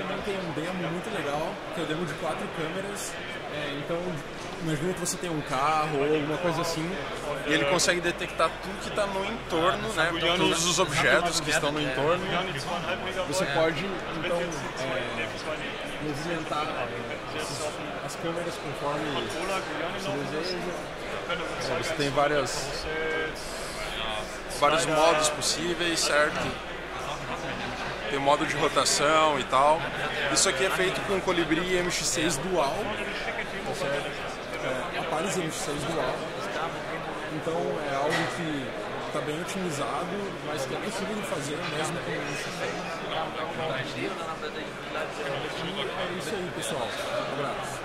também tem um demo muito legal, que é o demo de quatro câmeras. É, então, imagina que você tem um carro ou alguma coisa assim. E ele consegue detectar tudo que está no entorno, né? Todos os objetos que estão no entorno. Você pode, então, é, movimentar é, as câmeras conforme você deseja. É, você tem várias, vários modos possíveis, certo? Tem modo de rotação e tal. Isso aqui é feito com Colibri MX6 Dual. É, Aparelhos MX6 Dual. Então é algo que está bem otimizado, mas que é possível de fazer mesmo com o MX6. E é isso aí, pessoal. Um abraço.